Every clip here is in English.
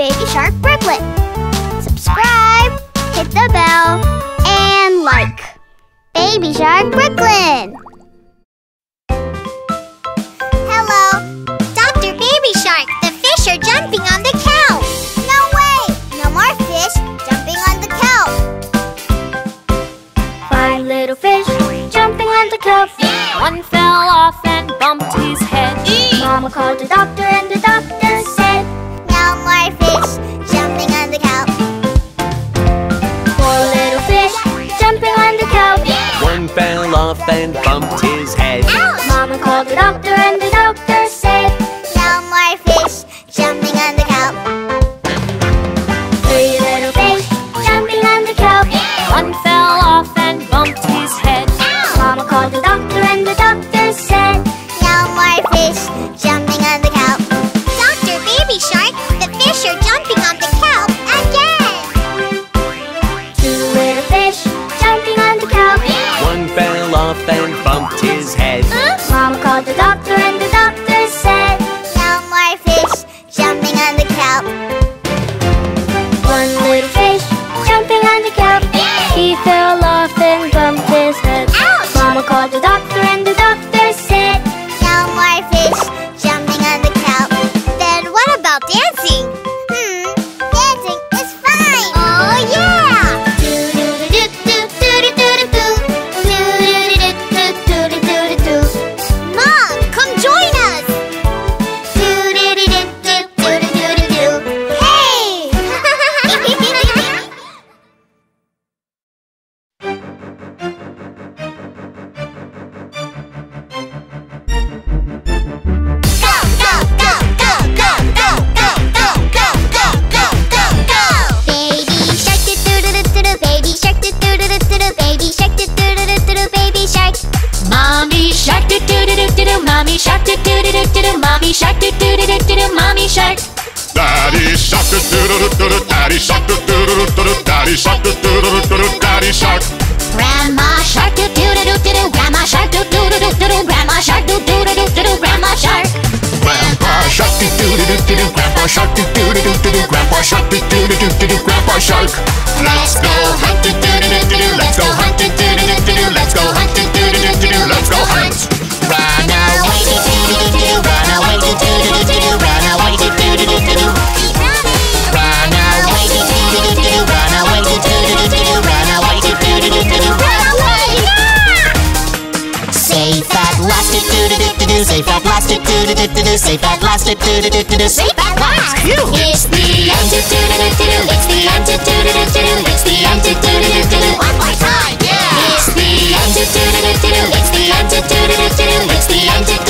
Baby Shark Brooklyn. Subscribe, hit the bell, and like. Baby Shark Brooklyn. Hello. Dr. Baby Shark, the fish are jumping on the kelp. No way. No more fish jumping on the kelp. Five little fish jumping on the kelp. One fell off and bumped his head. Mama called the doctor and the doctor elephant. Mom called the doctor Grandma shark doo doo doo doo doo Grandma shark doo doo doo doo doo Grandma shark doo doo doo doo doo Grandma shark. Grandpa shark doo doo doo doo doo Grandpa shark doo doo doo doo doo Grandpa shark doo doo doo doo doo Grandpa shark. Let's go hunting. Do do do. Safe at last, do do do do do. Safe at last. It's the end, do do do do do. It's the end, do do do do do. It's the end, do do do do do. One more time, yeah. It's the end, do do do do do. It's the end, do do do do do. It's the end,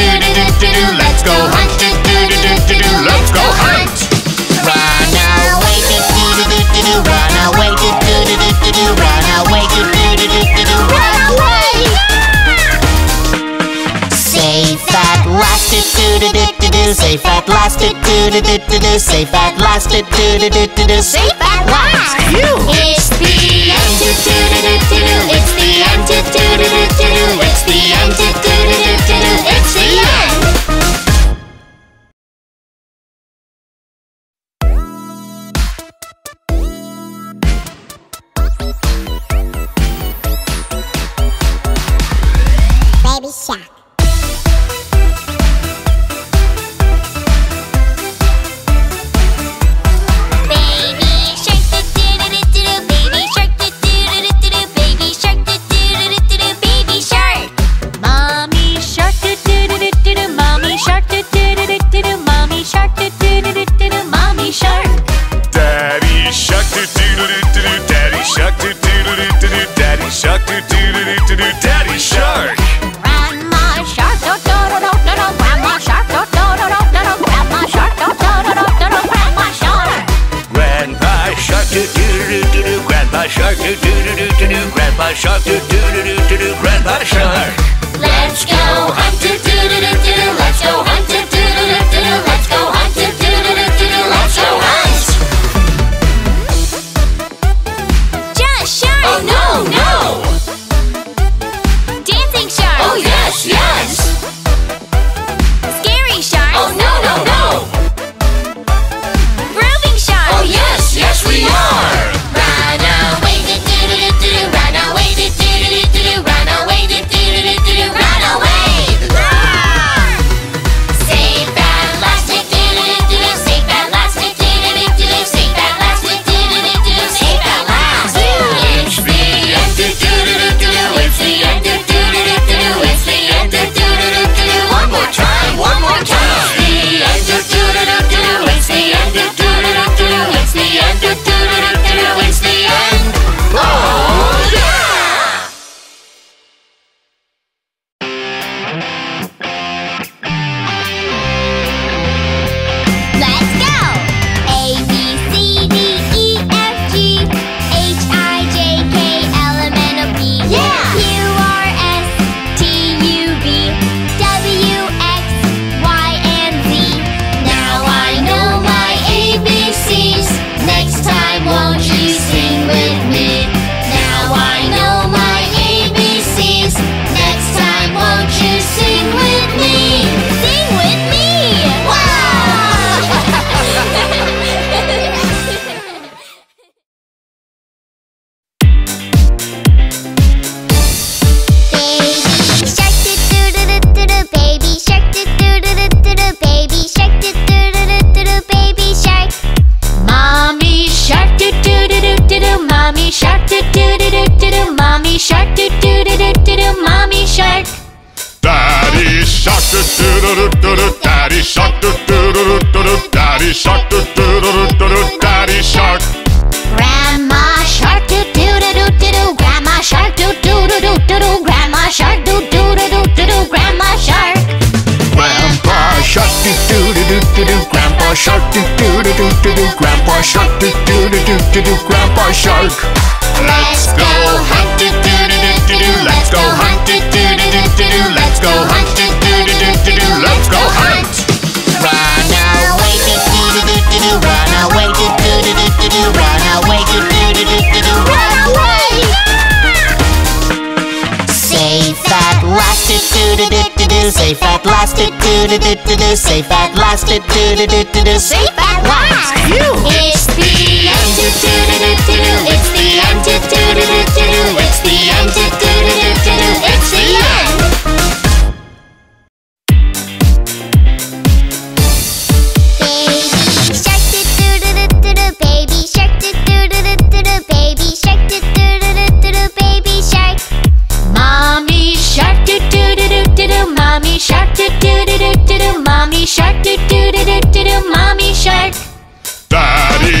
Let's go hunt do do do do do do. Let's go hunt. Run away do do do do do do. Run away do do do do do do. Run away do do do do do do. Run away. Safe at last, do do do do do. Safe at last, do do do do do. Safe at last, do do do do do. Safe at last. It's the end do do do do do it's the end do do do do do, it's the end do do do do do do do do do Grandpa shark Let's go hunt do do do do do do Let's go hunt do do do do do do Let's go hunt do do do do do do Let's go hunt Run away do do do do do do run away do do do do do do run away do do do do do do run away Safe at last do do do do do do safe at last do do do do do do safe at last do do do do do do safe at last It's the end it's the end it's the end it's the end do do do mommy shark do do do do do do mommy shark do do do do do do mommy shark Daddy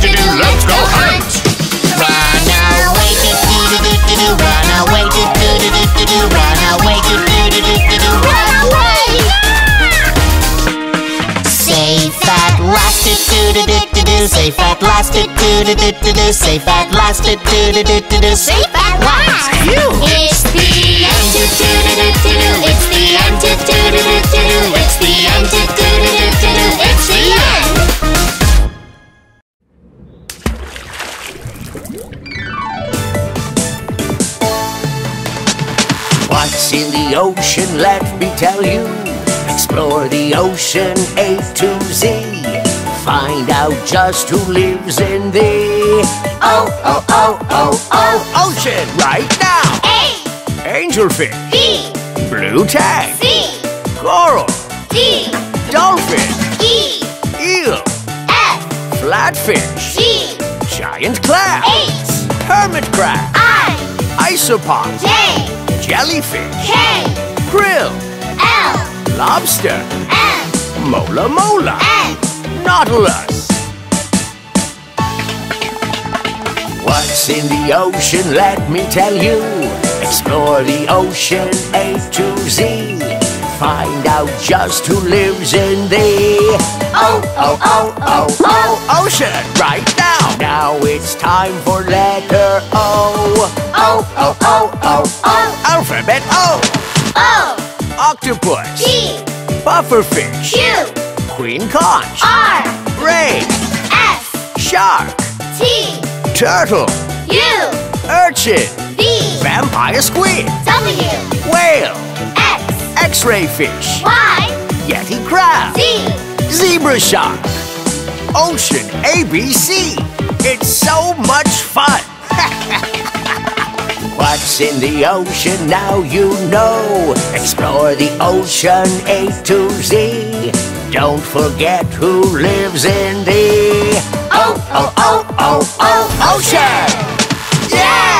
do do Let's go hunt Run away do do do do do run away do do do do do run away do do do do do run away Safe at last do do do do do safe at last do do do do do safe at last do do do do do safe at last It's the end do do do do do it's the end do do do do do it's the end do do do do do it's the end What's in the ocean? Let me tell you. Explore the ocean A to Z. Find out just who lives in the oh oh oh oh oh ocean right now. A. Angelfish, B. Blue tang, C. Coral, D. Dolphin, E. Eel, F. Flatfish, G. Giant clam. H. Hermit crab, I. Isopod, J Jellyfish. K. Krill. L. Lobster. M. Mola Mola. N. Nautilus. What's in the ocean, let me tell you. Explore the ocean A to Z. Find out just who lives in the... Oh, oh, oh, oh, oh, ocean right now. Now it's time for letter O. O, O, O, O, O. Alphabet O. O. Octopus. G. Pufferfish. Q. Queen conch. R. Ray. S. Shark. T. Turtle. U. Urchin. V. Vampire squid. W. Whale. X. X-ray fish. Y. Yeti crab. Z. Zebra shark. Ocean ABC. It's so much fun. What's in the ocean now you know? Explore the ocean A to Z. Don't forget who lives in the oh oh oh oh oh ocean. Yeah!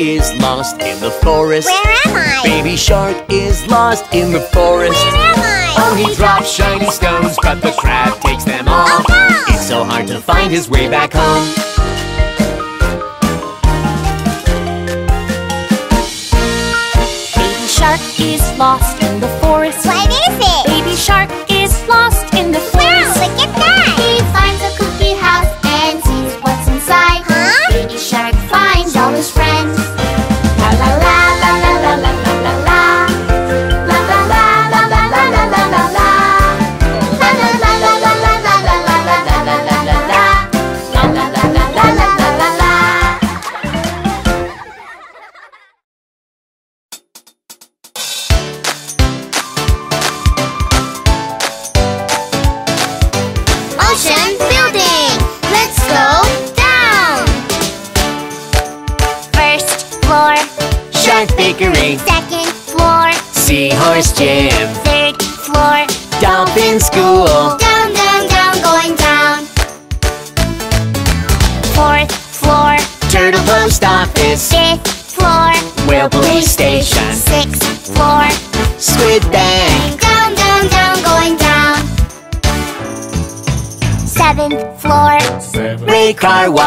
is lost in the forest. Where am I? Baby shark is lost in the forest. Where am I? Oh, he drops shiny stones, but the crab takes them all. Oh, no. It's so hard to find his way back home. Baby shark is lost in the forest. What is it? Baby shark is lost in the forest. Wow, look at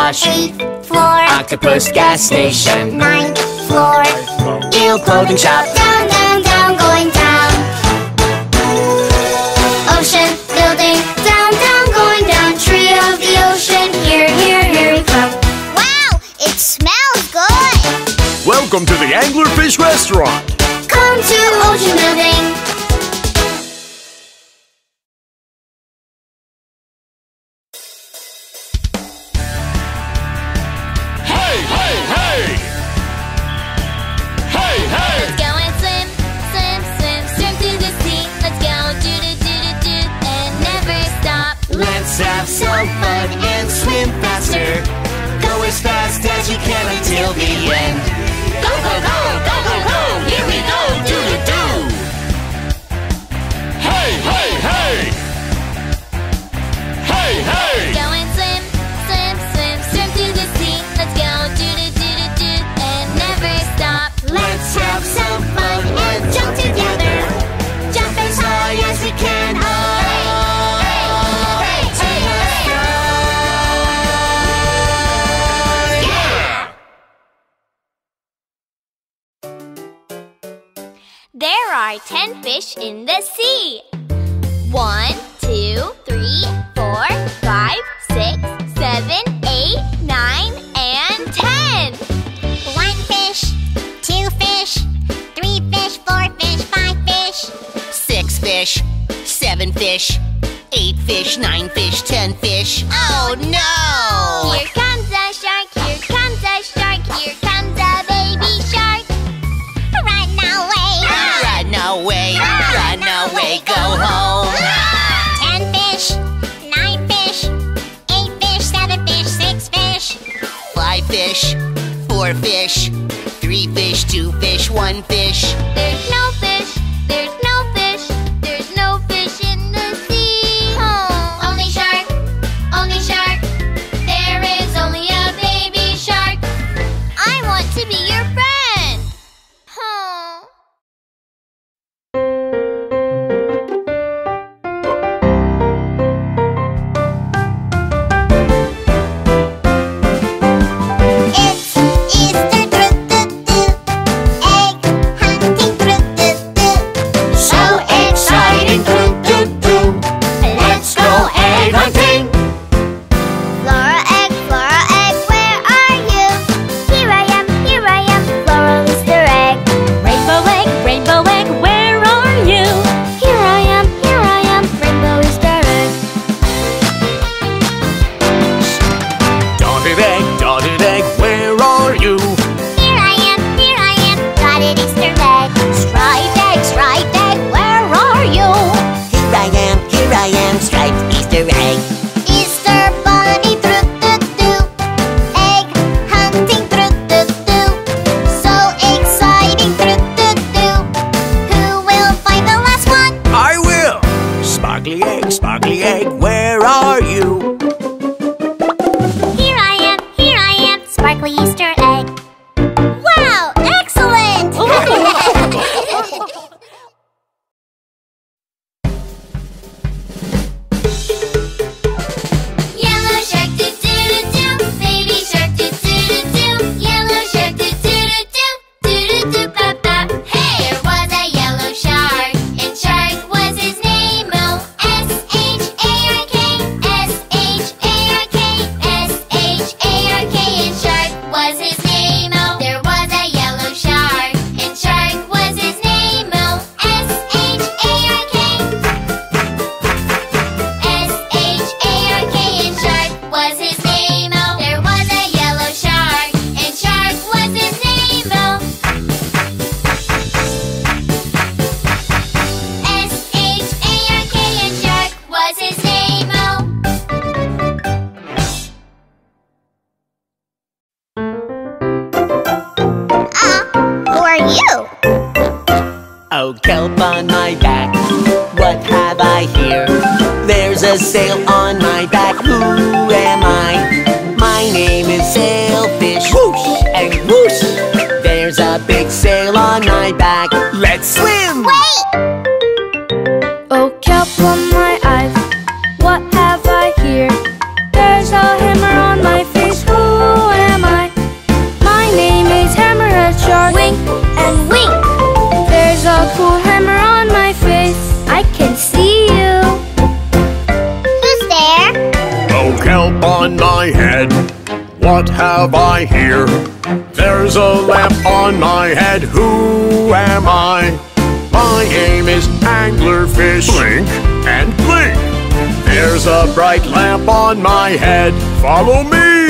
Wash. Eighth floor. Octopus gas station. Ninth floor. eel clothing shop. Down, down, down, going down. Ocean building. Down, down, going down. Tree of the ocean. Here, here, here we come. Wow, it smells good. Welcome to the Anglerfish Restaurant. Come to Ocean Building. fish in the sea. One, two, three, four, five, six, seven, eight, nine, and ten. One fish, two fish, three fish, four fish, five fish. Six fish, seven fish, eight fish, nine fish. What have I here? There's a lamp on my head. Who am I? My name is anglerfish. Blink and blink. There's a bright lamp on my head. Follow me.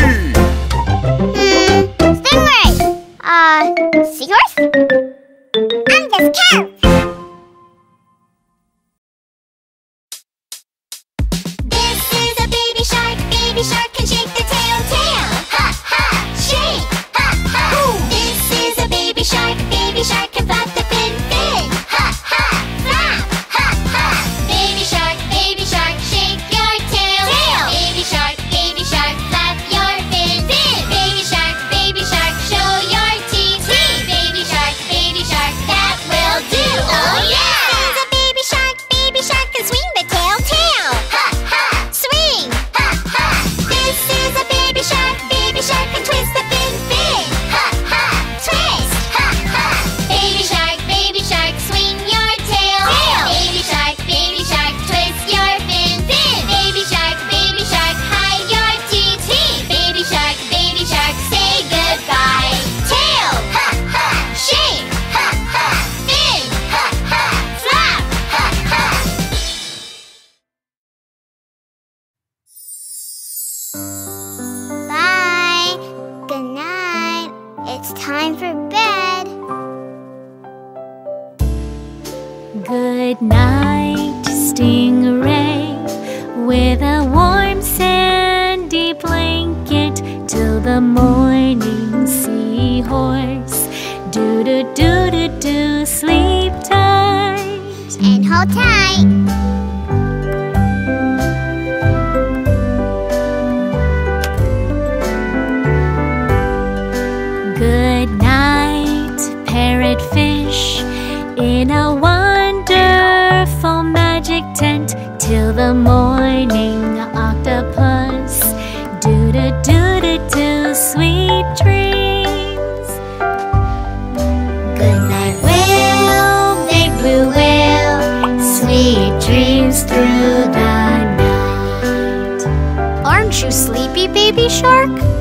the morning octopus. Do do do do do, sweet dreams. Good night, Will, big blue whale. Sweet dreams through the night. Aren't you sleepy, baby shark?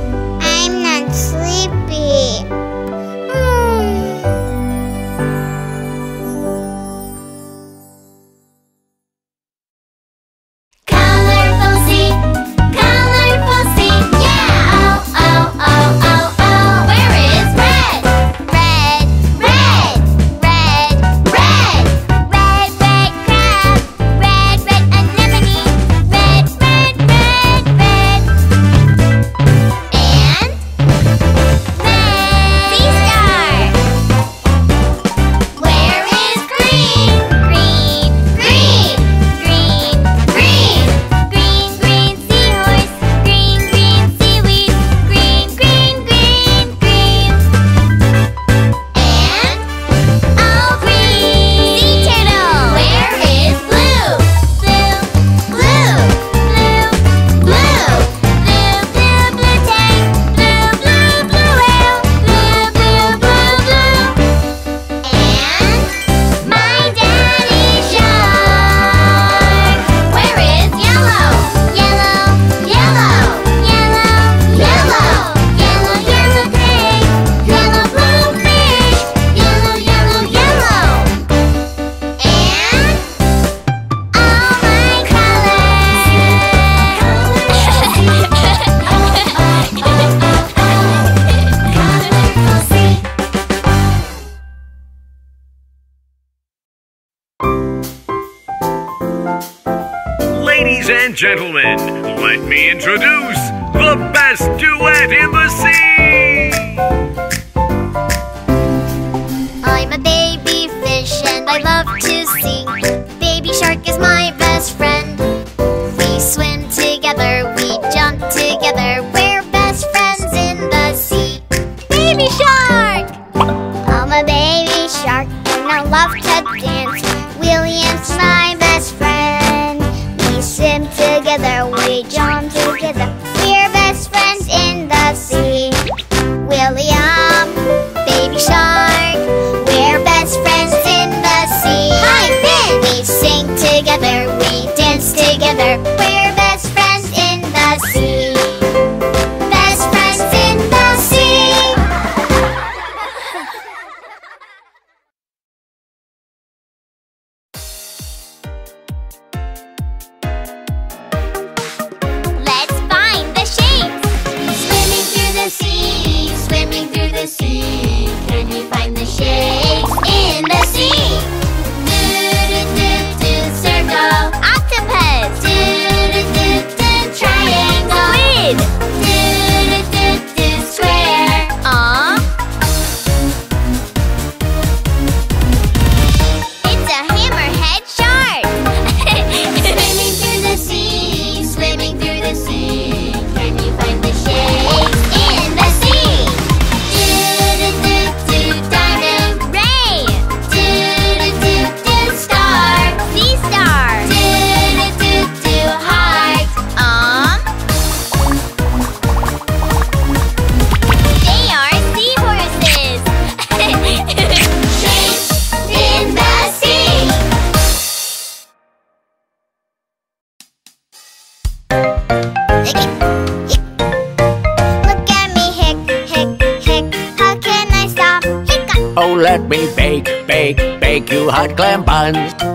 hot glam buns.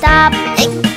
stop.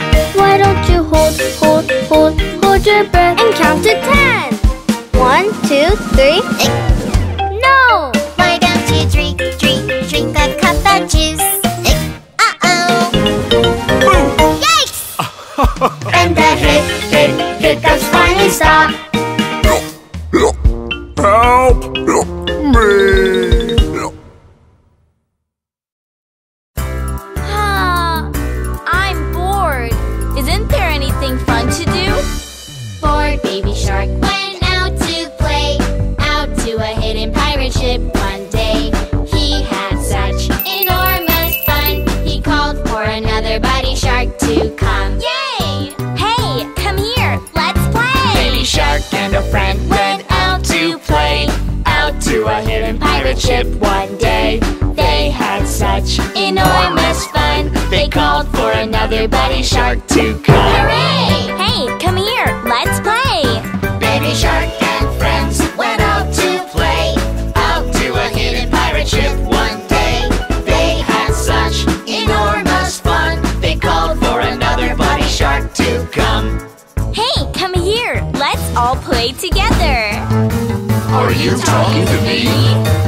you're talking to me?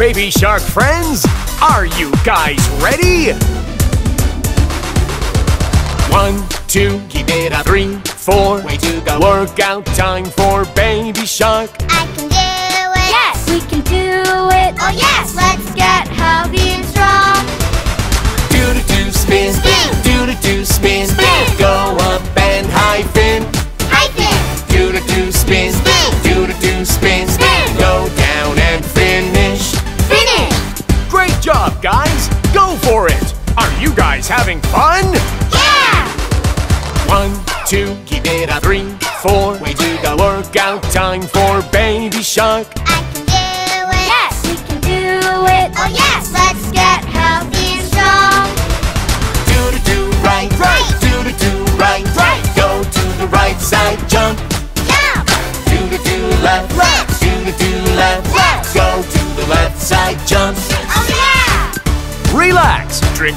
baby shark friends! Are you guys ready? One, two, keep it up. Three, four, way to go. Workout time for baby shark. I can do it. Yes, we can do it. Oh yes, let's get healthy and strong. spin, spin. Go up and high fin. Do to do spin. Spin. Do to do spin. Spin. Go down and finish. Finish. Great job, guys. Go for it. Are you guys having fun? Yeah. One, two, keep it up. Three, four. We do the workout time for Baby Shark.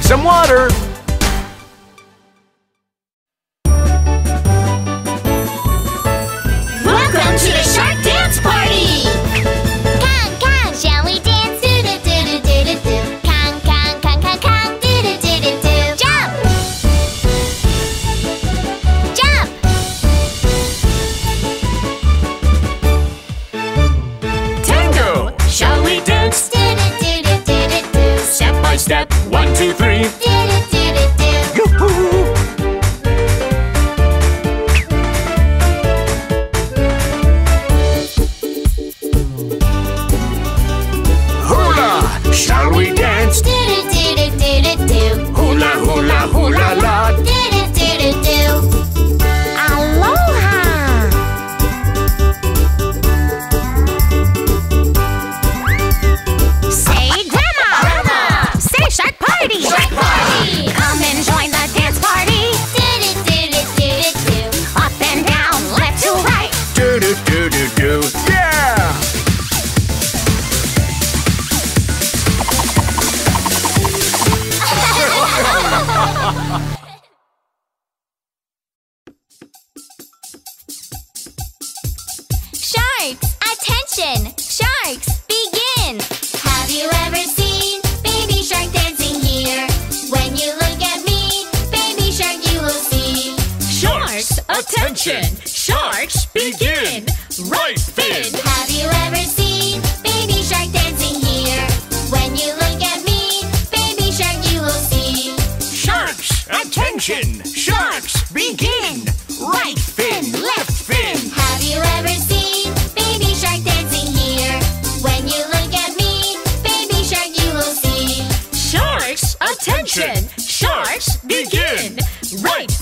Some.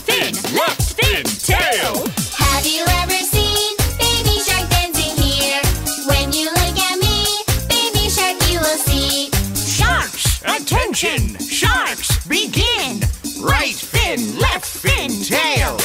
fin, left fin, tail. Have you ever seen Baby Shark dancing here? When you look at me, Baby Shark, you will see. Sharks, attention! Sharks, begin! Right fin, left fin, tail.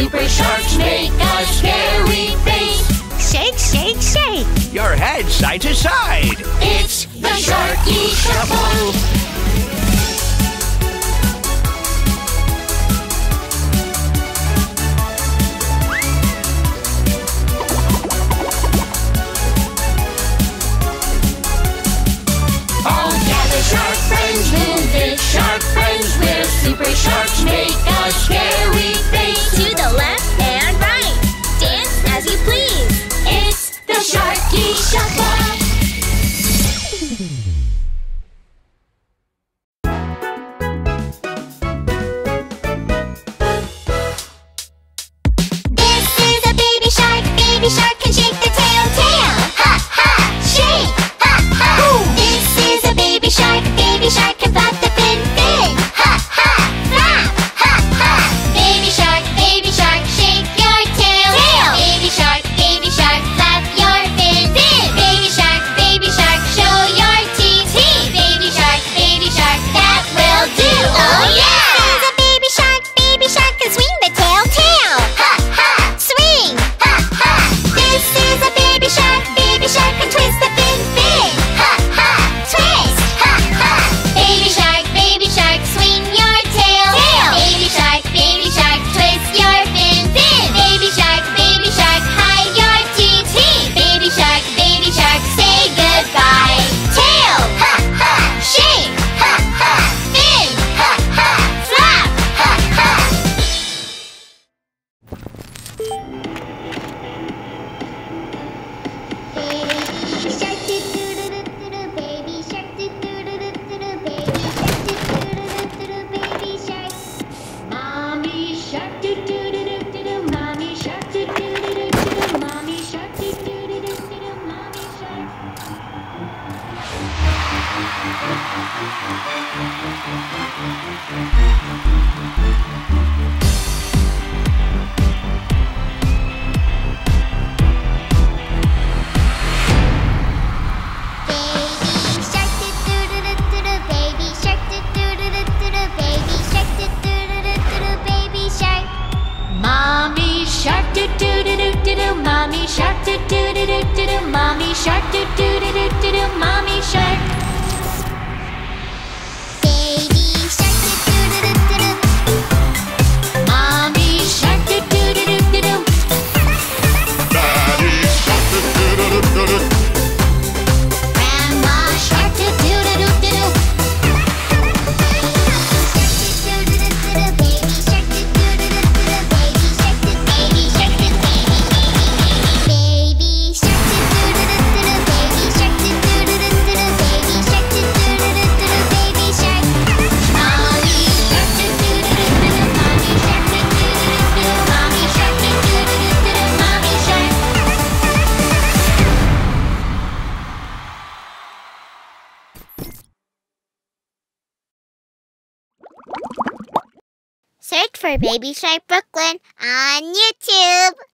Super sharks make a scary face. Shake, shake, shake. Your head side to side. It's the Sharky Shuffle. Oh yeah, the shark friends move it. Shark friends, we're super sharks. Make a scary face. 你下班。Mommy Shark for Baby Shark Brooklyn on YouTube.